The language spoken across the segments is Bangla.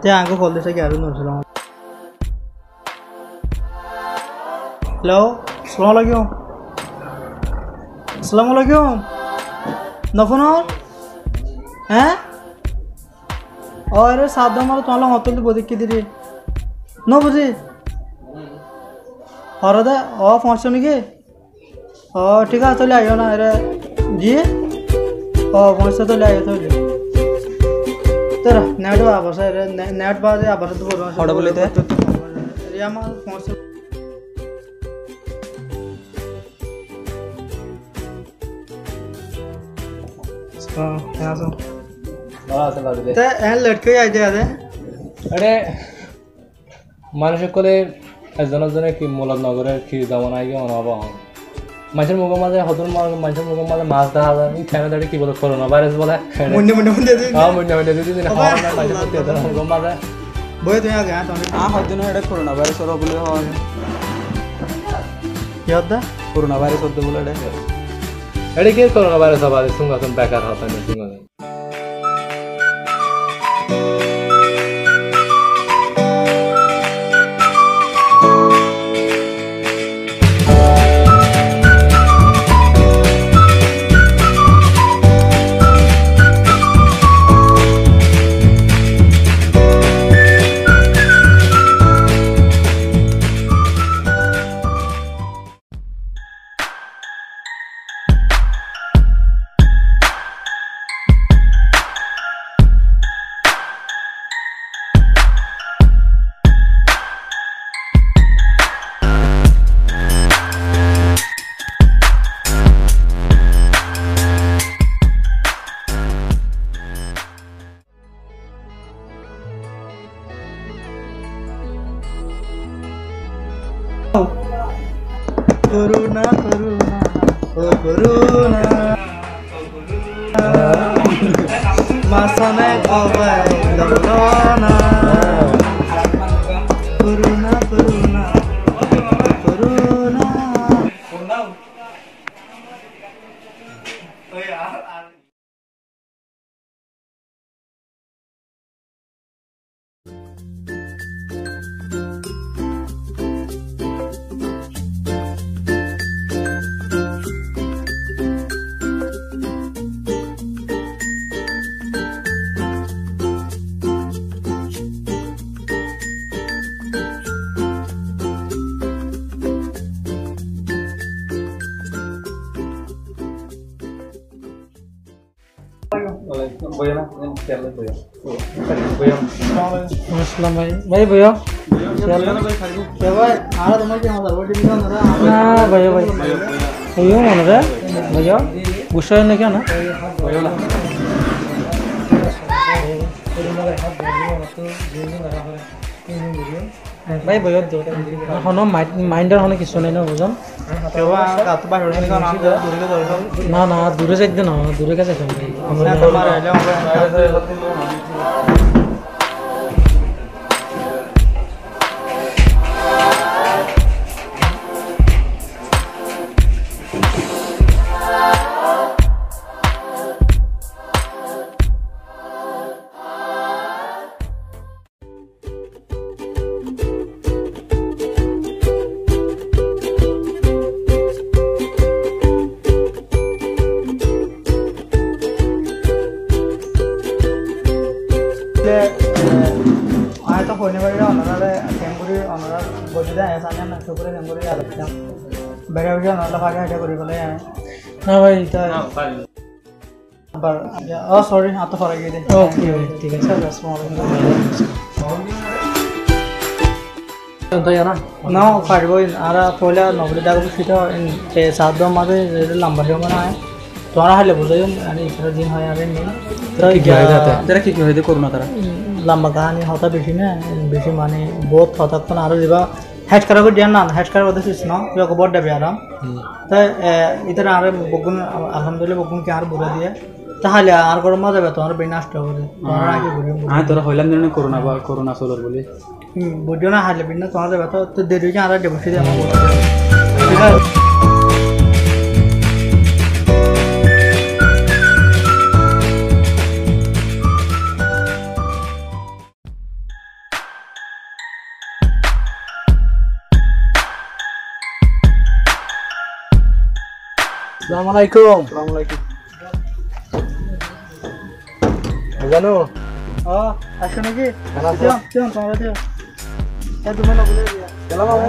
তে আগে কল দিছে কি আর নছিলাম হ্যালো আসসালামু আলাইকুম আসসালামু আলাইকুম নফনর হ্যাঁ ও আরে সাধ্য আমার তোমার মতল বদি কি দিদি ন বুঝি হরদে ও পৌঁছছো নাকি ও ঠিক আছে তাহলে আইও না এরে জি ও পৌঁছছো তাহলে আইও তাহলে তোরা নেট বা আবাস এরে নেট বা যে আবাস তো বলবো হড় বলিতে? রে আমার পৌঁছছো হ্যাঁ আসো তে এ লটকে আই যায় দে আরে মানুষ করে এজনের জনে কি মূলত নগরের কি যেমন আগে মনে হবো মানুষের মাঝে হদুর মানুষের মুখের মাঝে মাছ দেখা যায় এই ফ্যানে দাঁড়িয়ে কি বলে করোনা ভাইরাস বলে? মুন্ডে মুন্ডে মুন্ডে দি হ্যাঁ মনে মনে দিদি দিন হওয়া না মানুষের প্রতি এজনের মুখের মাঝে বই তুমি আগে হ্যাঁ তুমি আ হদিন এটা করোনা ভাইরাস হলো বলে হয় কি হদ্দা করোনা ভাইরাস হতে বলে এটা এটা কি করোনা ভাইরাস আবার সুঙ্গাতন বেকার হতা না সুঙ্গাতন corona Must make all the corona আসসালাম ভাই ভাই ভাইয়া क्या भाई आ रहा तुम्हारे क्या मतलब रोटी भी ना না ভাইয়া ভাই ভাইয়া মনে রে ভাইয়া গুসা হয় না কেন ভাই ভাইয়া হনো মাইন্ডার হনো কিছু নাই না বুঝাম क्या हुआ आप तो बाहर उड़ने का नाम दे दूर के दौड़ दो না না দূরে যাইতে না দূরে কাছে যাইতে বেড়ে বেড়ে অনারটা ফাঁকা হাঁটা করি বলে না ভাই আবার ও সরি হাত ফরাই গিয়ে দে ওকে ভাই ঠিক আছে তাই না না ফাটবো আর পয়লা নবলি টাকা সেটা সাত দম মাঝে লম্বা সময় মানে হয় তোমার হালে বুঝাই মানে ইসরা দিন হয় আর নেই তো তারা কি কি হইতে করোনা তারা লম্বা কাহানি হতা বেশি না বেশি মানে বহুত হতাক্ষণ আরো যাবা করে দিয়া না তুই খবর দেবে আরাম তাই ইতার আর বগুন আলহামদুলিল্লাহ বগুন কে আর বুড়া দিয়ে তাহলে আর গরম মজা যাবে তোমার বিনা নষ্ট করে তোমার আগে ঘুরে হ্যাঁ তোরা হইলাম জানি করোনা বা করোনা চলর বলে বুঝো না হারলে বিনা তোমার যাবে তো তো দেরি হয়েছে আর দেবো সেটা আমার আসসালামু আলাইকুম জানো ও আসো নাকি দিও দিও তোমরা দিও এ তুমি না বলে দিয়া চলো বাবা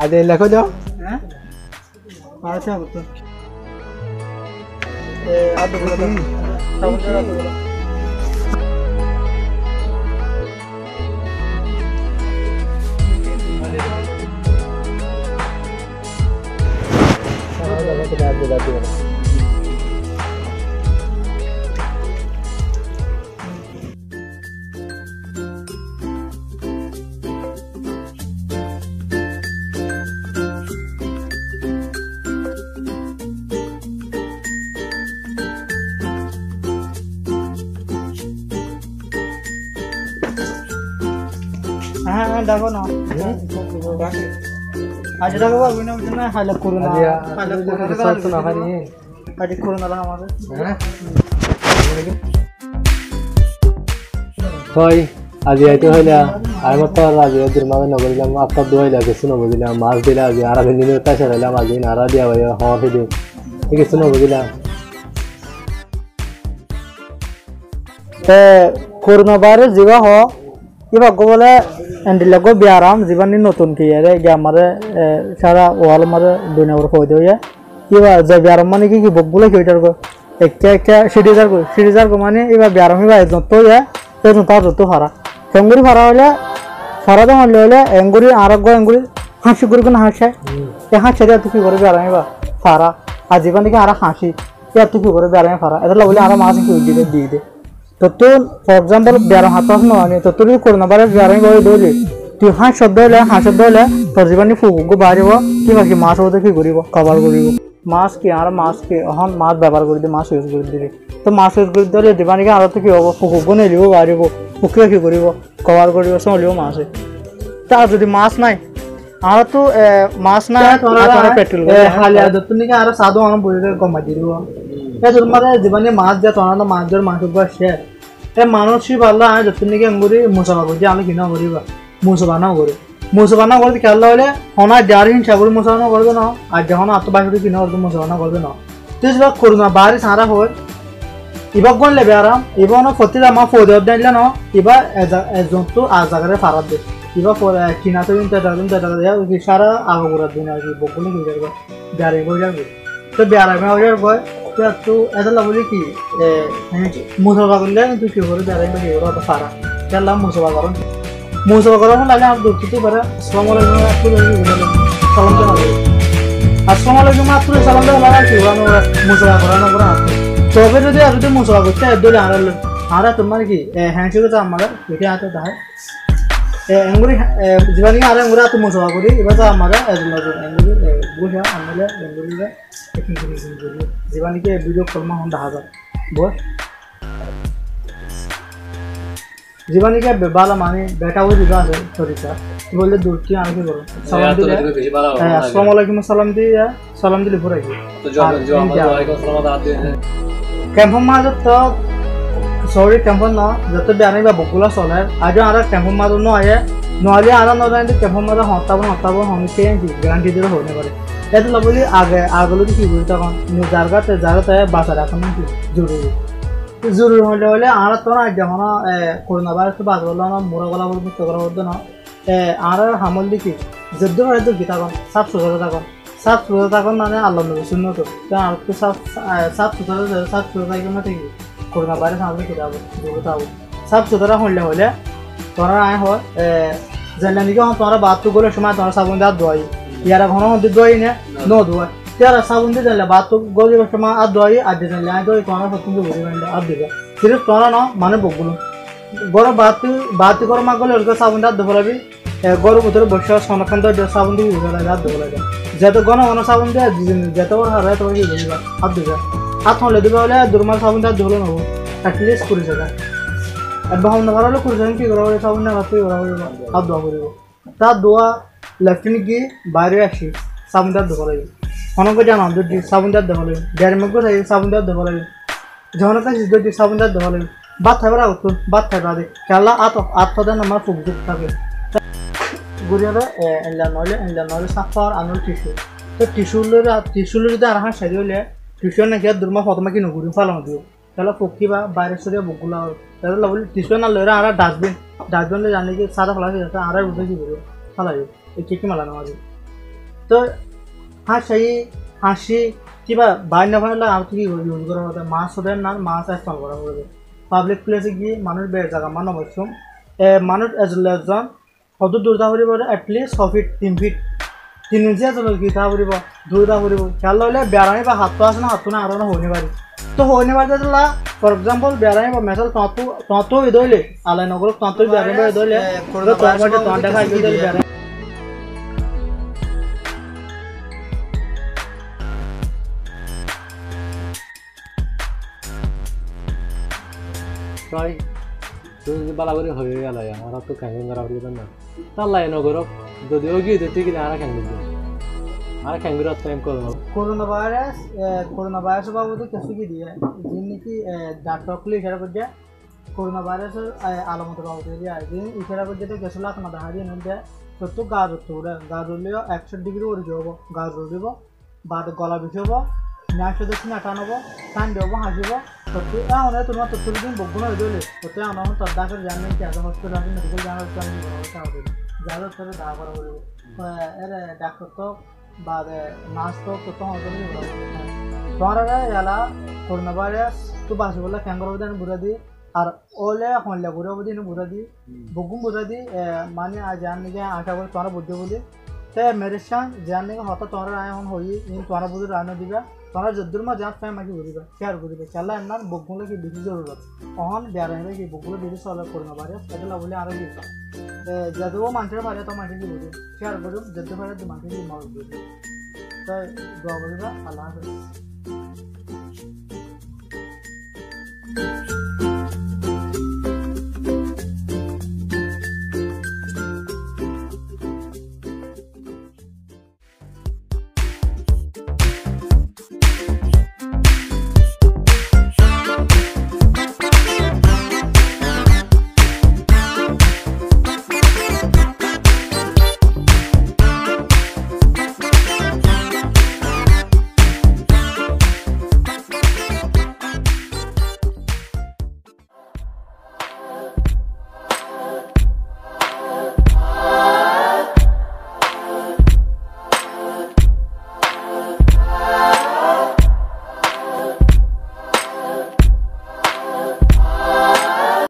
আজ লেখো যাও হ্যাঁ আচ্ছা তো এ আদু বলে দাও naman kinagula-gula. Ah, dago no. Hmm? Bakit? করো না আমাদের। হয়? আজি আইতে হইলা। আর মত আজি ওদের মাঝে নগরিলাম আপনার দোয়াইলা কিছু নবদিলাম মাছ দিলা আজি আর দিন দিনে তাই সারাইলাম আজি নারা দিয়া ভাই হওয়া ফিদি কিছু নবদিলাম করোনা ভাইরাস যিবা হ। কিবা বলে এন্ডিলাগো বিয়ারাম যিবানি নতুন কি রে গিয়া আমারে সারা ওয়াল মারে দুনিয়া বড় কই দেয় কিবা যে বিয়ারাম মানে কি কি বকগুলো কি ওইটার গো একটা একটা সিডিজার গো সিডিজার গো মানে এবার বিয়ারাম হিবা এজন তো ইয়া এজন তার তো হারা হেঙ্গুরি ফারা হইলে ফারা তো হলে হইলে এঙ্গুরি আরোগ্য এঙ্গুরি হাসি করে কোনো হাসে এ হাসে তুই কি করে বিয়ারাম হিবা ফারা আর জীবন থেকে আর হাসি ইয়ার তুই কি করে বিয়ারাম ফারা এটা বলে আর মাছ কি দিয়ে দে ততুন ফৰ এক্সাম্পল বিয়াৰ হাতত নহয় ততুৰি কৰোণা ভাইৰাছ বিয়াৰ আমি গৈ দৌৰি। তিহা শব্দ হ'লে হাঁহ শব্দ হ'লে তৰ্জীৱানী ফুকো বাঢ়িব কিবা কি মাছ হ'বতো কি ঘূৰিব কভাৰ কৰিব মাছ কি আৰু মাছ কি অহন মাছ ব্যৱহাৰ কৰি দিয়ে মাছ ইউজ কৰি দিলে তো মাছ ইউজ কৰি দিলে দিবা নেকি কি হ'ব ফুকো নেলিব বাঢ়িব পুখুৰীয়ে কি কৰিব কভাৰ কৰিব চলিব মাছে তাৰ যদি মাছ নাই আৰুতো মাছ নাই পেট্ৰল চাদো আৰু গমাই দি দিব মানে যিমানে মাছ দিয়া তৰা মাছ দিয়াৰ মাংস শেষ এ মানুষই ভালো আমি যত নাকি আঙ্গুরি মুসবা করছি আমি কিনা করিবা মুসবা না করি। মুসবা না করতে খেলা হলে? হনা যার হিংসা করে মুসবা না করবে না, আর যখন আত্ম আত্মবাসী কিনা করতে মুসবা না করবে না। তুই যা করোনা বাড়ি সারা হয়। ইবাক গন লেবে আরাম? ইবা না ফতিলা মা ফৌজ দিলে না ইবা এজন্তু আজ জায়গায় ফারাত দে। ইবা কিনা তো কিন্তু এটা কিন্তু সারা আগা ঘুরার দিন আর কি বকুনি কি যাবে গাড়ি বই যাবে। তো বেড়া হয়ে যাবে এটা তুই কি করে বেড়াই বা কি করে তো ফারা কেলা মুসলমান করুন মুসলমান করুন লাগে আর দুঃখিত পারে আসসালামু আলাইকুম আপনি সালাম তো লাগে কি ওরা করানো করে আসছে তবে যদি আর যদি মুসলমান করতে একদলে আর আর তোমার কি হ্যান্ডশেক তো আমার দেখে হাতে দাঁড়ায়। ಎಂಗುರಿ ಜೀವನಿಗೆ ಆದ್ರೆ ಎಂಗುರಿ ಆತು ಮೋಸ ಆಗುರಿ ಇವತ್ತ ಮಗ ಎಂಗುರಿ ಎಂಗುರಿ ಬೂಹ್ಯ ಆಮೇಲೆ ಎಂಗುರಿಗೆ ಜೀವನಿಗೆ ವಿಡಿಯೋ ಕಲ್ಮ ಒಂದು ಹಾಗ ಬೋಸ್ ಜೀವನಿಗೆ ಬೆಬಾಲ ಮಾನಿ ಬೇಟಾ ಹೋಗಿ ಇದು ಆದ್ರೆ ಸರಿತ ಇವಲ್ಲಿ ದುರ್ತಿ ಆಗಿ ಬರು ಸಲಾಮ್ ದಿಲ್ಲಿ ಅಸ್ಸಲಾಮ್ ಅಲೈಕುಮ್ ಸಲಾಮ್ ದಿ ಸಲಾಮ್ ದಿಲ್ಲಿ ಪೂರೈಕಿ ಕೆಂಪು ಮಾಡುತ್ತ চৰি ক্যাম্পৰ ন যত বেয়া বা বকুলা চলে। আজ আৰ ক্যাম্পৰ মাজত নয় নহলে আৰ নজানি ক্যাম্পৰ মাজত সন্তাবন সন্তাবন সমিতি গ্যারান্টি দিলে হতে পারে এত লবলি আগে আগলৈ কি করি তখন কাছে যার তাই বাঁচা রাখা কি? জরুরি জরুরি হলে হলে আর তো না যেমন করোনা ভাইরাস বাদ বললো না মোরা গলা বলবো চকরা বলতো না আর হামল দেখি যদ্দ হয় কি তখন সাফ সুতরা তখন সাফ সুতরা তখন মানে আল্লাহ নবী শূন্য তো আর তো সাফ সাফ সুতরা সাফ সুতরা থাকবে না kurna bari sandık kitabı, doğru tabu. सब सुतरा होले होले तोरा आए हो जन्ना को हम तोरा बात तो गोले शुमा तोरा साबुन दे दोई यार घनो हम दोई ने नो दोई यार साबुन दे जले बात तो गोले शुमा आ दोई आ दे जले आ दोई तोरा सब तुम गोले में आ दे फिर तोरा ना माने बगुलो गोर बात बात कर मा गोले उनको साबुन दा दोबरा भी गोर उधर बक्सा सोनकंद दे साबुन दी उधर दा दोबरा जा तो गनो गनो साबुन दे जिन जतो हरे तो ही देगा अब देगा হাত হলে দিবা বলে দুর্মাল সাবুন দা দহলো নব অ্যাটলিস্ট করে জায়গা এবার হল না করে জানি কি করা হবে সাবুন না রাতে করা হবে আদ দোয়া করিব তার দোয়া লেফটিন গিয়ে বাইরে আসি সাবুন দা দবলাবি অনেকে জানো যদি সাবুন দাঁত দেওয়া লাগবে। দেড় মেঘ থাকে সাবুন দাঁত দেওয়া লাগবে। যখন কাছে যদি সাবুন দাঁত দেওয়া লাগবে। বাদ থাকবে না উত্তর বাদ থাকবে আদে। খেলা আত আত দেন আমার ফুক ফুক থাকে গুড়িয়ারে এলা নলে এলা নলে সাফার আনুল টিসু তো টিসুলের টিসুলের যদি আর হাঁস সারি হলে টিসুল নাকি দুর্মা প্রথমে কি নগুরি ফালানো দিও তাহলে পক্ষী বা বাইরে সরিয়ে বকুলা তাহলে বলি টিসুল না লইরা আর ডাস্টবিন ডাস্টবিন জানি কি সাদা ফেলা যাতে আর উঠে কি করব ফালাই এই কেকি মালানো মাঝে তো হাঁসাই হাসি কিবা বাইর না ফাইলে আর কি ইউজ করা হবে মাছ ওদের না, মাছ ইস্তেমাল করা হবে পাবলিক প্লেসে গিয়ে মানুষ জায়গা মানুষ বসুম মানুষ এজন কত দূর দা ফুৰিব এটলিষ্ট ছ ফিট তিন ফিট তিন ইঞ্চি আছে কি দা ফুৰিব দূৰ দা ফুৰিব খেয়াল ল'লে বেৰাণী বা হাতটো আছে না হাতটো না আৰু শুনি পাৰি তো শুনি পাৰি দিলা ফৰ এক্সাম্পল বেৰাণী বা মেচল তহঁতো তহঁতো ইদৈলে আলাই নগৰক তহঁতো বেৰাণী বা ইদৈলে তোমাৰ মাটি তহঁত দেখা ইদৈলে বেৰাণী প্রায় যদি বালাবারি হয়ে গেল আমার তো ক্যাঙ্গিং করা হলো না তার লাই নগর যদি ওই গিয়ে দিতে গেলে আর ক্যাঙ্গিং দিবে আর ক্যাঙ্গির টাইম করো না করোনা ভাইরাস করোনা ভাইরাস বাবদে কিছু কি দিয়ে? যিনি নাকি ডাক্তারগুলো ইশারা করছে করোনা ভাইরাসের আলামত বাবদে দিয়ে যিনি ইশারা করছে তো কিছু লাখ না দেখা দিয়ে নিতে সত্য গাছ উঠতে ওরা গাছ উঠলেও একশো ডিগ্রি ওর যাব, গাছ উঠিব বাদ গলা বিষব হাসিব সত্যি এমন তোমার তথ্য দিন বগুণ হয়ে দিলে সত্যি আমার তোর ডাক্তার জানেন কি আজ হসপিটাল আছে মেডিকেল জানার আমি ব্যবস্থা হবে যাদের সাথে দেখা করা বলব এর ডাক্তার তো বা নাচ তো তো তোমার এলা করোনা ভাইরাস তো বাসি বলে ক্যাঙ্গর অবধি বুড়া দি আর ওলে হলে দি দি মানে জান নাকি আশা করি তোমার বুদ্ধি বলি তে মেরেশান জান নাকি হঠাৎ তোমার এখন হই তোমার বুদ্ধি রান্না দিবা তোমরা যদ্দুর মা যাত ফ্যাম মাকি বুঝিবা শেয়ার করিবে চালা এনার বকগুলো কি বেশি জরুরত অহন বেড়াইবে কি বকগুলো বেশি চলে করোনা ভাইরাস এগুলো বলে আরো কি যদিও মানুষের পারে তো মানুষের কি বুঝি শেয়ার করুন যদ্দু পারে তো মানুষের কি মত বুঝি তো দোয়া করিবা আল্লাহ হাফেজ